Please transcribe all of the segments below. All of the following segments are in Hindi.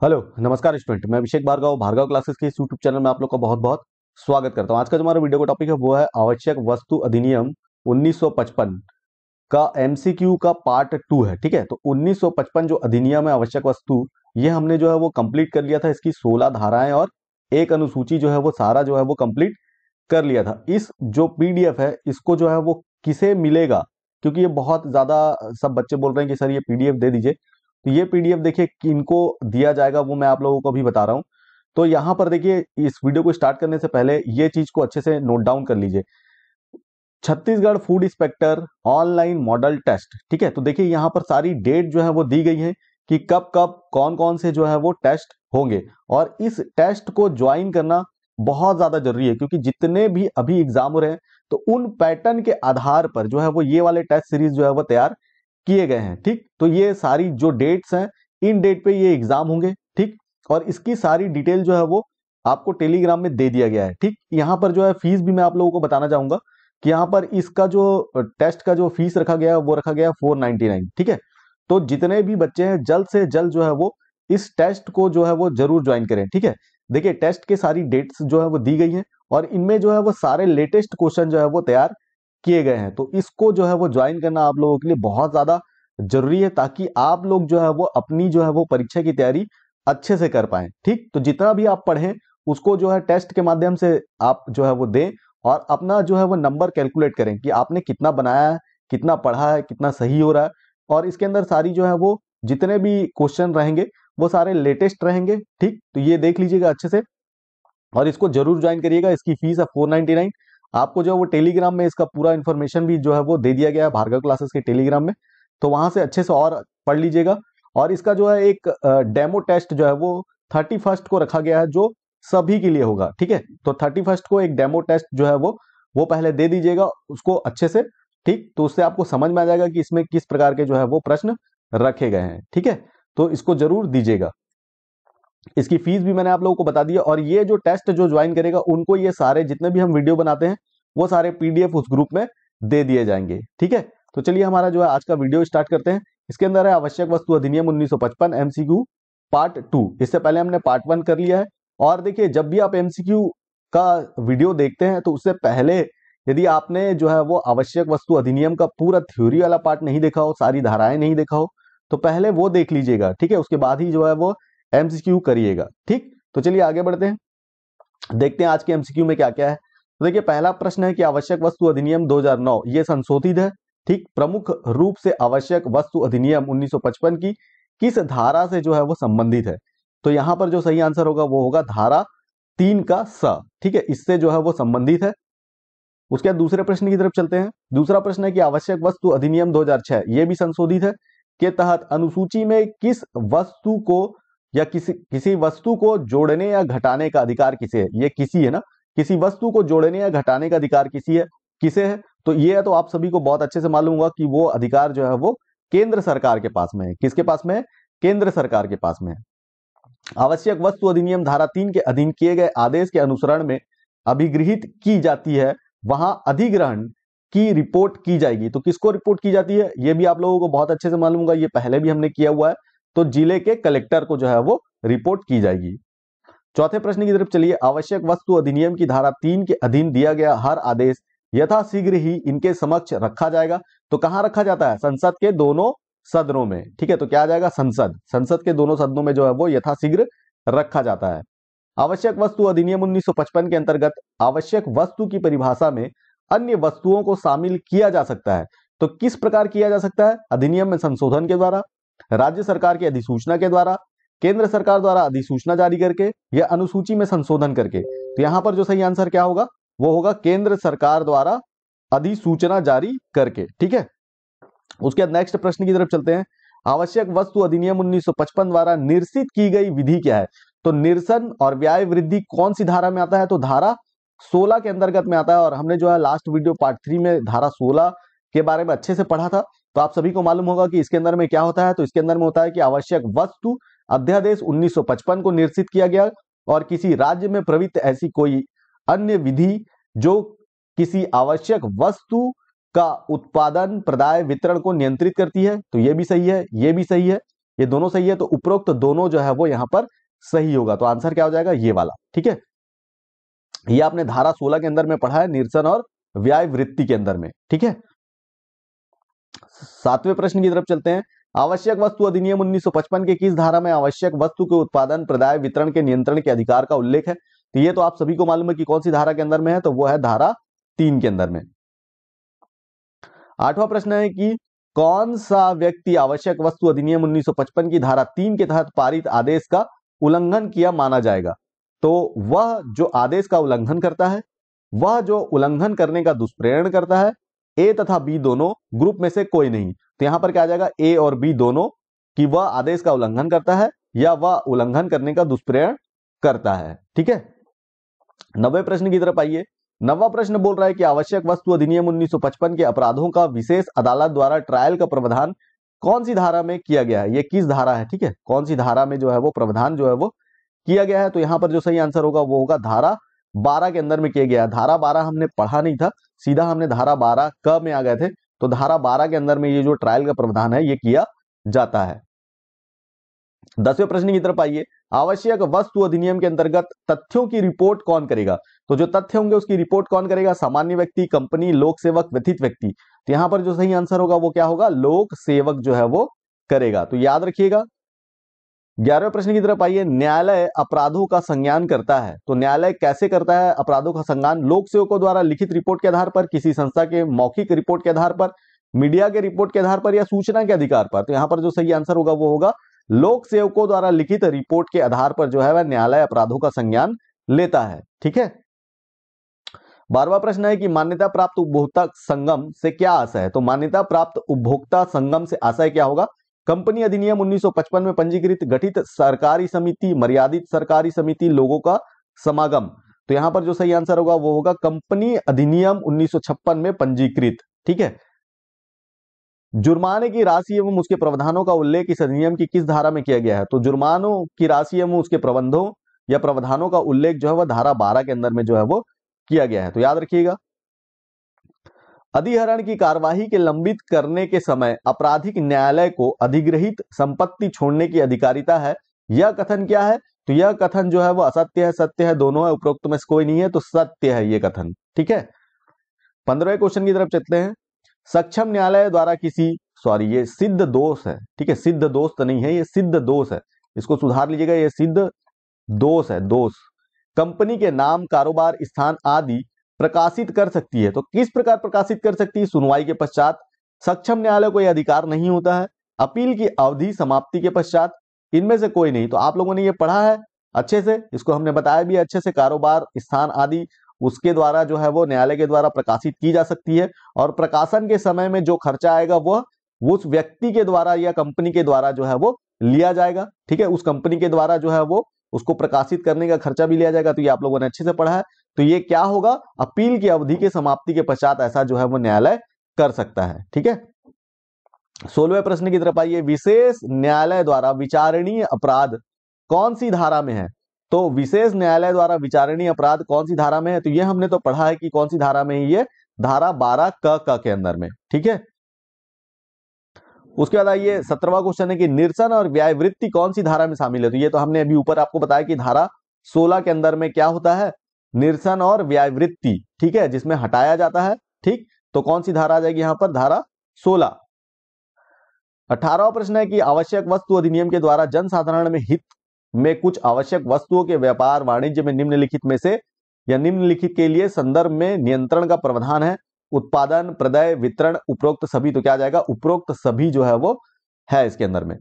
हेलो, नमस्कार स्टूडेंट। मैं अभिषेक भार्गव भार्गव क्लासेस के यूट्यूब चैनल में आप लोग का बहुत बहुत स्वागत करता हूँ। आज का जो हमारा वीडियो का टॉपिक है, वो है आवश्यक वस्तु अधिनियम 1955 का एमसीक्यू का पार्ट टू है, ठीक है? तो 1955 जो अधिनियम है, आवश्यक वस्तु, ये हमने जो है वो कंप्लीट कर लिया था, इसकी 16 धाराएँ और एक अनुसूची जो है वो, सारा जो है वो कंप्लीट कर लिया था। इस जो पीडीएफ है, इसको जो है वो किसे मिलेगा? क्योंकि ये बहुत ज़्यादा, सब बच्चे बोल रहे हैं कि, सर, ये पीडीएफ दे दीजिए। तो ये पीडीएफ देखिए किनको दिया जाएगा वो मैं आप लोगों को अभी बता रहा हूँ। तो यहाँ पर देखिए इस वीडियो को स्टार्ट करने से पहले ये चीज़ को अच्छे से नोट डाउन कर लीजिए। Chhattisgarh food inspector online model test, ठीक है? तो देखिए यहाँ पर सारी डेट जो है वो दी गई है कि कब कब कौन कौन से जो है वो टेस्ट होंगे। और इस टेस्ट को ज्वाइन करना बहुत ज़्यादा ज़रूरी है क्योंकि जितने भी अभी एग्ज़ाम हो रहे हैं तो उन पैटर्न के आधार पर जो है वो ये वाले टेस्ट सीरीज़ जो है वो तैयार किए गए हैं, ठीक? तो ये सारी जो डेट्स हैं, इन डेट पे ये एग्ज़ाम होंगे, ठीक? और इसकी सारी डिटेल जो है वो आपको टेलीग्राम में दे दिया गया है, ठीक? यहाँ पर जो है फ़ीस भी मैं आप लोगों को बताना चाहूँगा कि यहाँ पर इसका जो टेस्ट का जो फ़ीस रखा गया है, वो रखा गया फोर नाइनटी नाइन ठीक है? तो जितने भी बच्चे हैं, जल्द से जल्द जो है वो इस टेस्ट को जो है वो ज़रूर ज्वाइन करें, ठीक है? देखिए टेस्ट के सारी डेट्स जो है वो दी गई हैं और इनमें जो है वो सारे लेटेस्ट क्वेश्चन जो है वो तैयार किए गए हैं। तो इसको जो है वो ज्वाइन करना आप लोगों के लिए बहुत ज़्यादा ज़रूरी है ताकि आप लोग जो है वो अपनी जो है वो परीक्षा की तैयारी अच्छे से कर पाए। ठीक? तो जितना भी आप पढ़ें, उसको जो है टेस्ट के माध्यम से आप जो है वो दें और अपना जो है वो नंबर कैलकुलेट करें कि आपने कितना बनाया है, कितना पढ़ा है, कितना सही हो रहा है और इसके अंदर सारी जो है वो जितने भी क्वेश्चन रहेंगे, वो सारे लेटेस्ट रहेंगे। ठीक? तो ये देख लीजिएगा अच्छे से और इसको ज़रूर ज्वाइन करिएगा। इसकी फ़ीस है फोर नाइनटी नाइन आपको जो है वो टेलीग्राम में इसका पूरा इन्फॉर्मेशन भी जो है वो दे दिया गया है, भार्गव क्लासेस के टेलीग्राम में। तो वहाँ से अच्छे से और पढ़ लीजिएगा। और इसका जो है एक डेमो टेस्ट जो है वो थर्टी फ़र्स्ट को रखा गया है, जो सभी के लिए होगा, ठीक है? तो थर्टी फ़र्स्ट को एक डेमो टेस्ट जो है वो वो पहले दे दीजिएगा उसको अच्छे से, ठीक? तो उससे आपको समझ में आ जाएगा कि इसमें किस प्रकार के जो है वो प्रश्न रखे गए हैं, ठीक है? तो इसको ज़रूर दीजिएगा। इसकी फ़ीस भी मैंने आप लोगों को बता दिया और ये जो टेस्ट जो ज्वाइन करेगा, उनको ये सारे जितने भी हम वीडियो बनाते हैं, वो सारे पीडीएफ उस ग्रुप में दे दिए जाएँगे, ठीक है? तो चलिए हमारा जो है आज का वीडियो स्टार्ट करते हैं। इसके अंदर है आवश्यक वस्तु अधिनियम 1955 एमसीक्यू पार्ट टू इससे पहले हमने पार्ट वन कर लिया है और देखिए, जब भी आप एमसीक्यू का वीडियो देखते हैं तो उससे पहले यदि आपने जो है वो आवश्यक वस्तु अधिनियम का पूरा थ्योरी वाला पार्ट नहीं देखा हो, सारी धाराएँ नहीं देखा हो तो पहले वो देख लीजिएगा, ठीक है? उसके बाद ही जो है वो एमसीक्यू करिएगा। ठीक? तो चलिए आगे बढ़ते हैं। देखते हैं आज के एमसीक्यू में क्या क्या है। तो देखिए, पहला प्रश्न है कि आवश्यक वस्तु अधिनियम 2009 ये संशोधित है। ठीक? प्रमुख रूप से आवश्यक वस्तु अधिनियम 1955 की किस धारा से जो है वो संबंधित है? तो यहाँ पर जो सही आंसर होगा, वो होगा धारा तीन का स। ठीक है? इससे जो है वो संबंधित है। उसके बाद दूसरे प्रश्न की तरफ़ चलते हैं। दूसरा प्रश्न है कि आवश्यक वस्तु अधिनियम 2006 ये भी संशोधित है के तहत अनुसूची में किस वस्तु को या किसी किसी वस्तु को जोड़ने या घटाने का अधिकार किसे है? ये किसी है ना? किसी वस्तु को जोड़ने या घटाने का अधिकार किसी है? किसे है? तो ये है तो आप सभी को बहुत अच्छे से मालूम होगा कि वो अधिकार जो है वो केंद्र सरकार के पास में है। किसके पास में है? केंद्र सरकार के पास में है। आवश्यक वस्तु अधिनियम धारा तीन के अधीन किए गए आदेश के अनुसरण में अभिगृहित की जाती है। वहाँ अधिग्रहण की रिपोर्ट की जाएगी। तो किसको रिपोर्ट की जाती है? ये भी आप लोगों को बहुत अच्छे से मालूम होगा। ये पहले भी हमने किया हुआ है। तो ज़िले के कलेक्टर को जो है वो रिपोर्ट की जाएगी। चौथे प्रश्न की तरफ़ चलिए। आवश्यक वस्तु अधिनियम की धारा तीन के अधीन दिया गया हर आदेश यथाशीघ्र ही इनके समक्ष रखा जाएगा। तो कहाँ रखा जाता है? संसद के दोनों सदनों में। ठीक है तो क्या आ जाएगा? संसद। संसद के दोनों सदनों में जो है वो यथाशीघ्र रखा जाता है। आवश्यक वस्तु अधिनियम 1955 के अंतर्गत आवश्यक वस्तु की परिभाषा में अन्य वस्तुओं को शामिल किया जा सकता है। तो किस प्रकार किया जा सकता है? अधिनियम में संशोधन के द्वारा। राज्य सरकार की अधिसूचना के द्वारा, केंद्र सरकार द्वारा अधिसूचना जारी करके या अनुसूची में संशोधन करके। तो यहाँ पर जो सही आंसर क्या होगा? वो होगा केंद्र सरकार द्वारा अधिसूचना जारी करके। ठीक है? उसके बाद नेक्स्ट प्रश्न की तरफ़ चलते हैं। आवश्यक वस्तु अधिनियम 1955 द्वारा निर्सित की गई विधि क्या है? तो निरसन और व्याय वृद्धि कौन सी धारा में आता है? तो धारा 16 के अंतर्गत में आता है और हमने जो है लास्ट वीडियो पार्ट थ्री में धारा 16 के बारे में अच्छे से पढ़ा था। तो आप सभी को मालूम होगा कि इसके अंदर में क्या होता है? तो इसके अंदर में होता है कि आवश्यक वस्तु अध्यादेश 1955 को निर्सित किया गया और किसी राज्य में प्रवृत्त ऐसी कोई अन्य विधि जो किसी आवश्यक वस्तु का उत्पादन, प्रदाय, वितरण को नियंत्रित करती है तो ये भी सही है, ये भी सही है, ये दोनों सही है तो उपरोक्त दोनों जो है वो यहाँ पर सही होगा। तो आंसर क्या हो जाएगा? ये वाला, ठीक है? ये आपने धारा 16 के अंदर में पढ़ा है, निरसन और व्याय वृत्ति के अंदर में, ठीक है? सातवें प्रश्न की तरफ़ चलते हैं। आवश्यक वस्तु अधिनियम 1955 के किस धारा में आवश्यक वस्तु के उत्पादन, प्रदाय, वितरण के नियंत्रण के अधिकार का उल्लेख है। तो ये तो आप सभी को मालूम है कि कौन सी धारा के अंदर में है तो वो है धारा तीन के अंदर में। आठवां प्रश्न है कि कौन सा व्यक्ति आवश्यक वस्तु अधिनियम 1955 की धारा तीन के तहत पारित आदेश का उल्लंघन किया माना जाएगा? तो वह जो आदेश का उल्लंघन करता है, वह जो उल्लंघन करने का दुष्प्रेरण करता है ए तथा बी दोनों ग्रुप में से कोई नहीं। तो यहाँ पर क्या आ जाएगा? ए और बी दोनों कि वह आदेश का उल्लंघन करता है या वह उल्लंघन करने का दुष्प्रेरण करता है। ठीक है? नवे प्रश्न की तरफ़ आइए। नवा प्रश्न बोल रहा है कि आवश्यक वस्तु अधिनियम 1955 के अपराधों का विशेष अदालत द्वारा ट्रायल का प्रावधान कौन सी धारा में किया गया है? ये किस धारा है? ठीक है? कौन सी धारा में जो है वो प्रावधान जो है वो किया गया है? तो यहाँ पर जो सही आंसर होगा वो होगा धारा बारह के अंदर में किया गया। धारा बारह हमने पढ़ा नहीं था, सीधा हमने धारा बारह क में आ गए थे तो धारा बारह के अंदर में ये जो ट्रायल का प्रावधान है, ये किया जाता है। दसवें प्रश्न की तरफ़ आइए। आवश्यक वस्तु अधिनियम के अंतर्गत तथ्यों की रिपोर्ट कौन करेगा? तो जो तथ्य होंगे, उसकी रिपोर्ट कौन करेगा? सामान्य व्यक्ति, कंपनी, लोक सेवक, व्यथित व्यक्ति। तो यहाँ पर जो सही आंसर होगा, वो क्या होगा? लोक सेवक जो है, वो करेगा। तो याद रखिएगा ग्यारहवें प्रश्न की तरफ़ आइए। न्यायालय अपराधों का संज्ञान करता है। तो न्यायालय कैसे करता है? अपराधों का संज्ञान लोक सेवकों द्वारा लिखित रिपोर्ट के आधार पर, किसी संस्था के मौखिक रिपोर्ट के आधार पर, मीडिया के रिपोर्ट के आधार पर या सूचना के अधिकार पर? तो यहाँ पर जो सही आंसर होगा वो होगा, लोक सेवकों द्वारा लिखित रिपोर्ट के आधार पर जो है वह न्यायालय अपराधों का संज्ञान लेता है। ठीक है? बारवा प्रश्न है कि मान्यता प्राप्त उपभोक्ता संगम से क्या आशय है? तो मान्यता प्राप्त उपभोक्ता संगम से आशय क्या होगा? कंपनी अधिनियम 1955 में पंजीकृत गठित सरकारी समिति, मर्यादित सरकारी समिति लोगों का समागम। तो यहाँ पर जो सही आंसर होगा वो होगा कंपनी अधिनियम 1956 में पंजीकृत, ठीक है? जुर्माने की राशि एवं उसके प्रावधानों का उल्लेख इस अधिनियम की किस धारा में किया गया है? तो जुर्मानों की राशि एवं उसके प्रबंधों या प्रावधानों का उल्लेख जो है वह धारा बारह के अंदर में जो है वो किया गया है। तो याद रखिएगा अधिहरण की कार्यवाही के लंबित करने के समय आपराधिक न्यायालय को अधिग्रहित संपत्ति छोड़ने की अधिकारिता है। यह कथन क्या है? तो यह कथन जो है वो असत्य है, सत्य है, दोनों है, उपरोक्त में से कोई नहीं है तो सत्य है ये कथन, ठीक है? पंद्रहवें क्वेश्चन की तरफ़ चलते हैं। सक्षम न्यायालय द्वारा किसी सॉरी ये सिद्ध दोष है, ठीक है? सिद्ध दोष तो नहीं है, ये सिद्ध दोष है। इसको सुधार लीजिएगा, ये सिद्ध दोष है, दोष। कंपनी के नाम, कारोबार, स्थान आदि प्रकाशित कर सकती है। तो किस प्रकार प्रकाशित कर सकती है? सुनवाई के पश्चात सक्षम न्यायालय को यह अधिकार नहीं होता है। अपील की अवधि समाप्ति के पश्चात इनमें से कोई नहीं। तो आप लोगों ने ये पढ़ा है अच्छे से, इसको हमने बताया भी अच्छे से, कारोबार, स्थान आदि, उसके द्वारा जो है वो न्यायालय के द्वारा प्रकाशित की जा सकती है। और प्रकाशन के समय में जो खर्चा आएगा वह उस व्यक्ति के द्वारा या कंपनी के द्वारा जो है वो लिया जाएगा। ठीक है? उस कंपनी के द्वारा जो है वो उसको प्रकाशित करने का खर्चा भी लिया जाएगा। तो ये आप लोगों ने अच्छे से पढ़ा है। तो ये क्या होगा? अपील की अवधि के समाप्ति के पश्चात ऐसा जो है वो न्यायालय कर सकता है, ठीक है? सोलहवें प्रश्न की तरफ़ आइए। विशेष न्यायालय द्वारा विचारणीय अपराध कौन सी धारा में है? तो विशेष न्यायालय द्वारा विचारणीय अपराध कौन सी धारा में है? तो ये हमने तो पढ़ा है कि कौन सी धारा में है ये? धारा बारह क क के अंदर में, ठीक है? उसके बाद आइए, सत्रहवा क्वेश्चन है कि निरसन और व्यायवृत्ति कौन सी धारा में शामिल है? तो ये तो हमने अभी ऊपर आपको बताया कि धारा सोलह के अंदर में क्या होता है? निरसन और व्यावृत्ति, ठीक है, जिसमें हटाया जाता है, ठीक तो कौन सी धारा आ जाएगी यहाँ पर? धारा सोलह। अठारहवा प्रश्न है कि आवश्यक वस्तु अधिनियम के द्वारा जनसाधारण में हित में कुछ आवश्यक वस्तुओं के व्यापार वाणिज्य में निम्नलिखित में से या निम्नलिखित के लिए संदर्भ में नियंत्रण का प्रावधान है, उत्पादन, प्रदय, वितरण, उपरोक्त सभी तो क्या जाएगा? उपरोक्त सभी जो है वो है इसके अंदर में।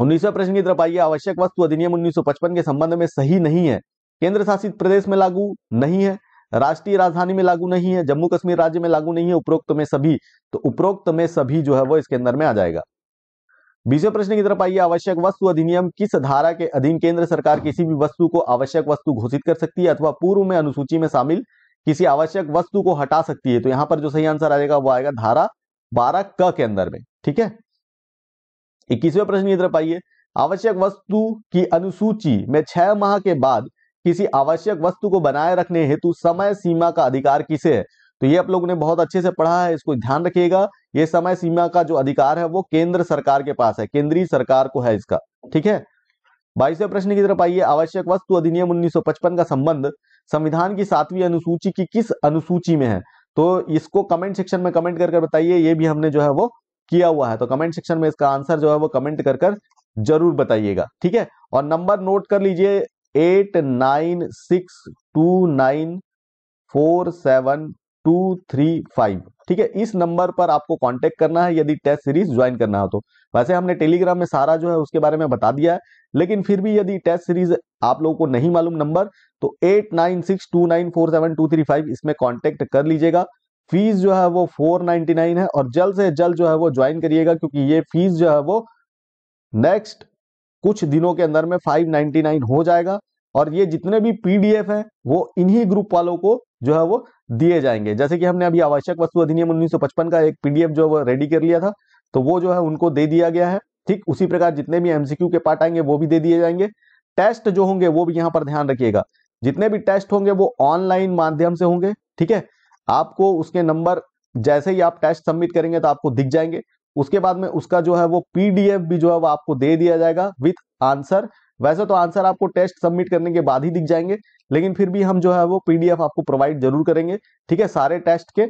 उन्नीसवें प्रश्न की तरफ़ आइए, आवश्यक वस्तु अधिनियम 1955 के संबंध में सही नहीं है केंद्र शासित प्रदेश में लागू नहीं है, राष्ट्रीय राजधानी में लागू नहीं है जम्मू कश्मीर राज्य में लागू नहीं है, उपरोक्त में सभी तो उपरोक्त में सभी जो है वो इसके अंदर में आ जाएगा। बीसवें प्रश्न की तरफ़ आइए, आवश्यक वस्तु अधिनियम किस धारा के अधीन केंद्र सरकार किसी भी वस्तु को आवश्यक वस्तु घोषित कर सकती है अथवा पूर्व में अनुसूची में शामिल किसी आवश्यक वस्तु को हटा सकती है? तो यहाँ पर जो सही आंसर आएगा वो आएगा धारा बारह क के अंदर में, ठीक है? इक्कीसवें प्रश्न की तरफ़ आइए, आवश्यक वस्तु की अनुसूची में छह माह के बाद किसी आवश्यक वस्तु को बनाए रखने हेतु समय सीमा का अधिकार किसे है? तो ये आप लोगों ने बहुत अच्छे से पढ़ा है, इसको ध्यान रखिएगा। ये समय सीमा का जो अधिकार है, वो केंद्र सरकार के पास है, केंद्रीय सरकार को है इसका। ठीक है? बाईसवें प्रश्न की तरफ़ आइए। आवश्यक वस्तु अधिनियम 1955 का संबंध, संविधान की सातवीं अनुसूची की किस अनुसूची में है? तो इसको कमेंट सेक्शन में कमेंट कर बताइए, ये भी हमने जो है वो किया हुआ है। तो कमेंट सेक्शन में इसका आंसर जो है वो कमेंट कर कर ज़रूर बताइएगा। ठीक है? और नंबर नोट कर लीजिए eight nine six two nine four seven two three five. ठीक है, इस नंबर पर आपको कांटेक्ट करना है, यदि टेस्ट सीरीज़ ज्वाइन करना हो तो। वैसे हमने टेलीग्राम में सारा जो है उसके बारे में बता दिया है, लेकिन फिर भी यदि टेस्ट सीरीज़ आप लोगों को नहीं मालूम नंबर तो eight nine six two nine four seven two three five इसमें कॉन्टेक्ट कर लीजिएगा। फ़ीस जो है वो फोर नाइनटी नाइन है और जल्द से जल्द जो है वो ज्वाइन करिएगा, क्योंकि ये फ़ीस जो है वो नेक्स्ट कुछ दिनों के अंदर में फाइव नाइनटी नाइन हो जाएगा और ये जितने भी पीडीएफ है, वो इन्हीं ग्रुप वालों को जो है वो दिए जाएँगे। जैसे कि हमने अभी आवश्यक वस्तु अधिनियम 1955 का एक पीडीएफ जो वो रेडी कर लिया था तो वो जो है उनको दे दिया गया है। ठीक उसी प्रकार जितने भी एमसीक्यू के पार्ट आएँगे, वो भी दे दिए जाएँगे। टेस्ट जो होंगे, वो भी यहाँ पर ध्यान रखिएगा। जितने भी टेस्ट होंगे, वो ऑनलाइन माध्यम से होंगे। ठीक है? आपको उसके नंबर जैसे ही आप टेस्ट सबमिट करेंगे तो आपको दिख जाएँगे। उसके बाद में उसका जो है वो पीडीएफ भी जो है वो आपको दे दिया जाएगा विथ आंसर वैसे तो आंसर आपको टेस्ट सबमिट करने के बाद ही दिख जाएँगे, लेकिन फिर भी हम जो है वो पीडीएफ आपको प्रोवाइड ज़रूर करेंगे, ठीक है, सारे टेस्ट के।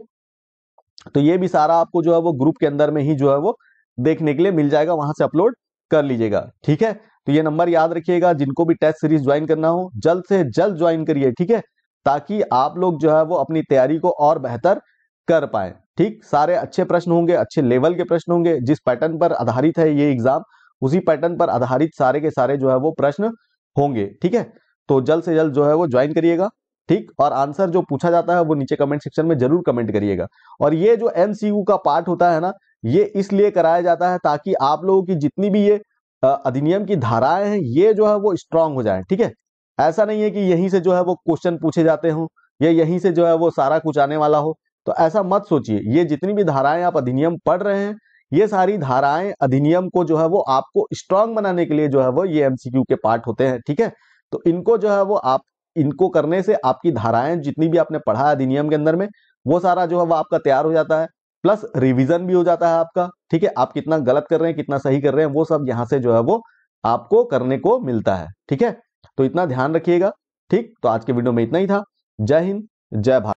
तो ये भी सारा आपको जो है वो ग्रुप के अंदर में ही जो है वो देखने के लिए मिल जाएगा, वहाँ से अपलोड कर लीजिएगा, ठीक है। तो ये नंबर याद रखिएगा, जिनको भी टेस्ट सीरीज़ ज्वाइन करना हो, जल्द से जल्द ज्वाइन करिए, ठीक है, ताकि आप लोग जो है वो अपनी तैयारी को और बेहतर कर पाए। ठीक? सारे अच्छे प्रश्न होंगे, अच्छे लेवल के प्रश्न होंगे। जिस पैटर्न पर आधारित है ये एग्ज़ाम उसी पैटर्न पर आधारित सारे के सारे जो है वो प्रश्न होंगे, ठीक है? तो जल्द से जल्द जो है वो ज्वाइन करिएगा, ठीक? और आंसर जो पूछा जाता है वो नीचे कमेंट सेक्शन में ज़रूर कमेंट करिएगा। और ये जो एमसीयू का पार्ट होता है ना, ये इसलिए कराया जाता है ताकि आप लोगों की जितनी भी ये अधिनियम की धाराएँ हैं, ये जो है वो स्ट्रांग हो जाए, ठीक है? ऐसा नहीं है कि यहीं से जो है वो क्वेश्चन पूछे जाते हो, या यहीं से जो है वो सारा कुछ आने वाला हो। तो ऐसा मत सोचिए। ये जितनी भी धाराएँ आप अधिनियम पढ़ रहे हैं, ये सारी धाराएँ अधिनियम को जो है वो आपको स्ट्रांग बनाने के लिए जो है वो ये एमसीक्यू के पार्ट होते हैं, ठीक है? तो इनको जो है वो आप, इनको करने से आपकी धाराएँ जितनी भी आपने पढ़ा है अधिनियम के अंदर में, वो सारा जो है वो आपका तैयार हो जाता है, प्लस रिविजन भी हो जाता है आपका, ठीक है? आप कितना गलत कर रहे हैं, कितना सही कर रहे हैं, वो सब यहाँ से जो है वो आपको करने को मिलता है, ठीक है? तो इतना ध्यान रखिएगा, ठीक? तो आज के वीडियो में इतना ही था। जय हिंद, जय भारत।